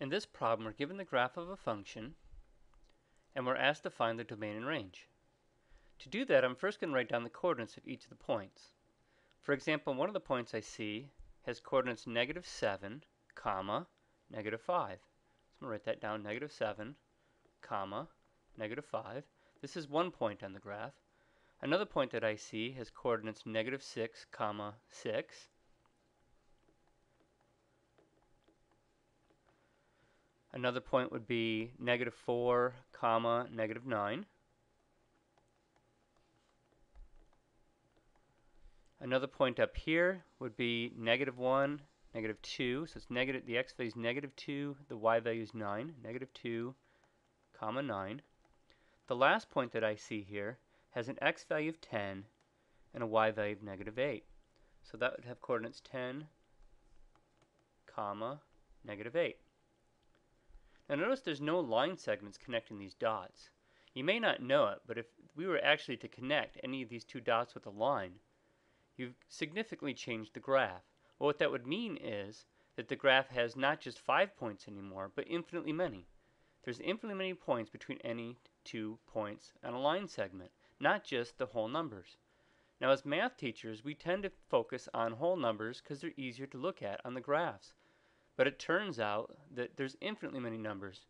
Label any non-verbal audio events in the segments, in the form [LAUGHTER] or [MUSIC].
In this problem, we're given the graph of a function, and we're asked to find the domain and range. To do that, I'm first going to write down the coordinates of each of the points. For example, one of the points I see has coordinates negative 7, comma, negative 5. So I'm going to write that down, negative 7, comma, negative 5. This is one point on the graph. Another point that I see has coordinates negative 6, comma, 6. Another point would be negative 4, comma, negative 9. Another point up here would be negative 1, negative 2. So it's negative, the x value is negative 2, the y value is 9, negative 2, comma 9. The last point that I see here has an x value of 10 and a y value of negative 8. So that would have coordinates 10, comma, negative 8. Now notice there's no line segments connecting these dots. You may not know it, but if we were actually to connect any of these two dots with a line, you've significantly changed the graph. Well, what that would mean is that the graph has not just five points anymore, but infinitely many. There's infinitely many points between any two points on a line segment, not just the whole numbers. Now, as math teachers, we tend to focus on whole numbers because they're easier to look at on the graphs. But it turns out that there's infinitely many numbers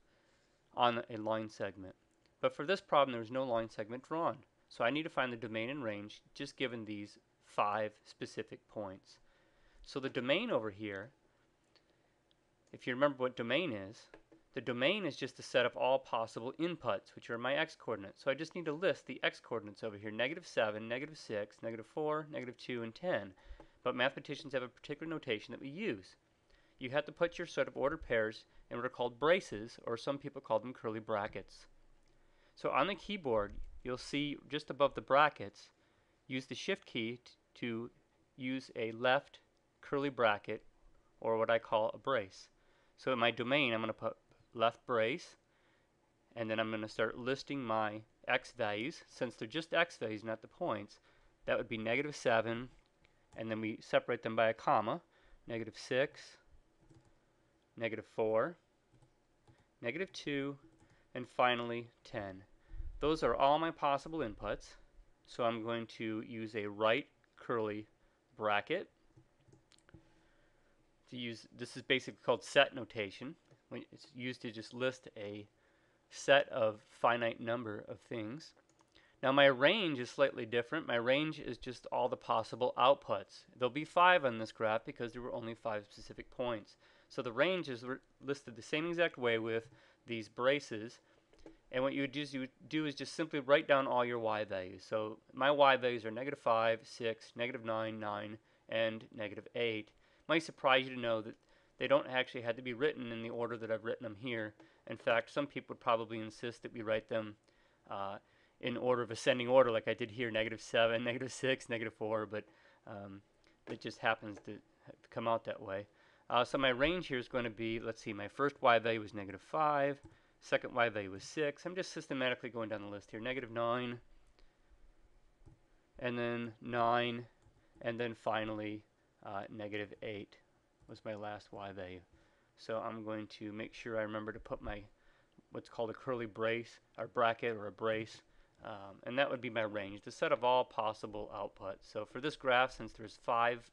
on a line segment. But for this problem, there was no line segment drawn. So I need to find the domain and range just given these five specific points. So the domain over here, if you remember what domain is, the domain is just a set of all possible inputs, which are my x-coordinates. So I just need to list the x-coordinates over here, negative 7, negative 6, negative 4, negative 2, and 10. But mathematicians have a particular notation that we use you have to put your set of ordered pairs in what are called braces, or some people call them curly brackets. So on the keyboard, you'll see just above the brackets, use the shift key to use a left curly bracket, or what I call a brace. So in my domain, I'm going to put left brace, and then I'm going to start listing my x values. Since they're just x values, not the points, that would be negative 7, and then we separate them by a comma, negative 6, negative 4, negative 2, and finally 10. Those are all my possible inputs. So I'm going to use a right curly bracket. To use This is basically called set notation. It's used to just list a set of finite number of things. Now my range is slightly different. My range is just all the possible outputs. There'll be five on this graph because there were only five specific points. So the range is listed the same exact way with these braces. And what you would, do is, you would do is just simply write down all your y values. So my y values are negative 5, 6, negative 9, 9, and negative 8. Might surprise you to know that they don't actually have to be written in the order that I've written them here. In fact, some people would probably insist that we write them uh, in order of ascending order, like I did here, negative 7, [LAUGHS] negative 6, negative 4, but um, it just happens to come out that way. Uh, so my range here is going to be, let's see, my first y value was negative 5, second y value was 6. I'm just systematically going down the list here. Negative 9, and then 9, and then finally uh, negative 8 was my last y value. So I'm going to make sure I remember to put my what's called a curly brace, or bracket, or a brace, um, and that would be my range, the set of all possible outputs. So for this graph, since there's five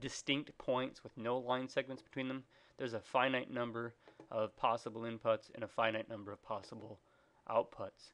distinct points with no line segments between them, there's a finite number of possible inputs and a finite number of possible outputs.